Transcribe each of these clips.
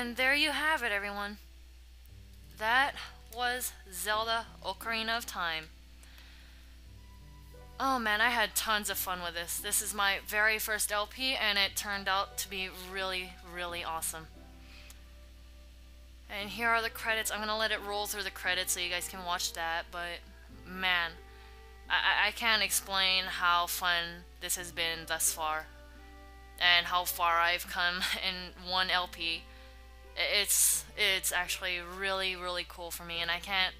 And there you have it, everyone. That was Zelda Ocarina of Time. Oh man, I had tons of fun with this. This is my very first LP and it turned out to be really, really awesome. And here are the credits. I'm going to let it roll through the credits so you guys can watch that, but man, I, I can't explain how fun this has been thus far and how far I've come in one LP. It's it's actually really really cool for me and I can't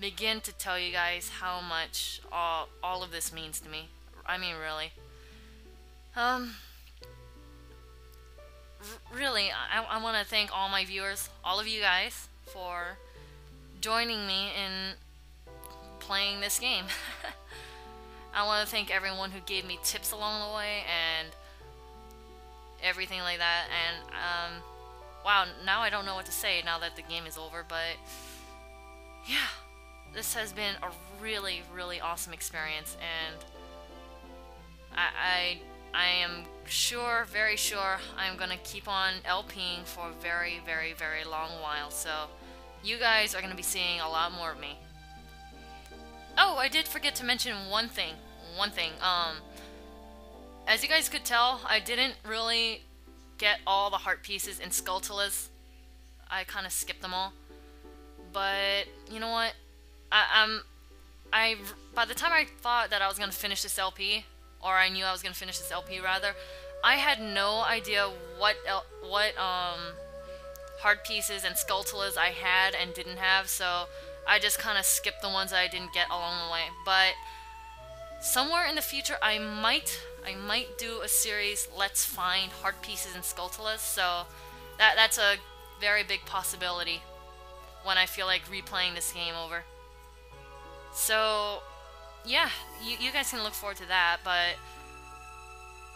begin to tell you guys how much all, all of this means to me. I mean really. Um really I, I want to thank all my viewers, all of you guys for joining me in playing this game. I want to thank everyone who gave me tips along the way and everything like that. And, um, wow, now I don't know what to say now that the game is over, but yeah, this has been a really, really awesome experience, and I, I, I am sure, very sure, I'm gonna keep on LPing for a very, very, very long while, so you guys are gonna be seeing a lot more of me. Oh, I did forget to mention one thing. One thing. Um, as you guys could tell, I didn't really get all the heart pieces in Skulltulas. I kind of skipped them all. But, you know what? I, um, I, by the time I thought that I was going to finish this LP, or I knew I was going to finish this LP rather, I had no idea what, what, um, heart pieces and Skulltulas I had and didn't have, so I just kind of skipped the ones I didn't get along the way. But somewhere in the future, I might I might do a series, Let's Find Heart Pieces and Skulltulas, so that that's a very big possibility when I feel like replaying this game over. So, yeah, you, you guys can look forward to that, but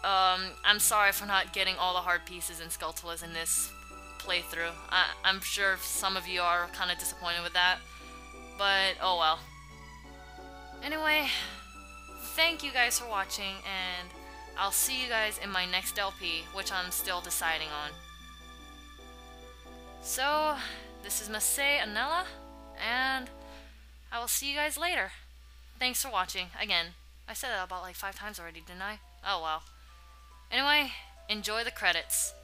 um, I'm sorry for not getting all the heart pieces and Skulltulas in this playthrough. I, I'm sure some of you are kind of disappointed with that. But, oh well. Anyway, thank you guys for watching, and I'll see you guys in my next LP, which I'm still deciding on. So, this is Masae Anela, and I will see you guys later. Thanks for watching. Again, I said that about like five times already, didn't I? Oh well. Anyway, enjoy the credits.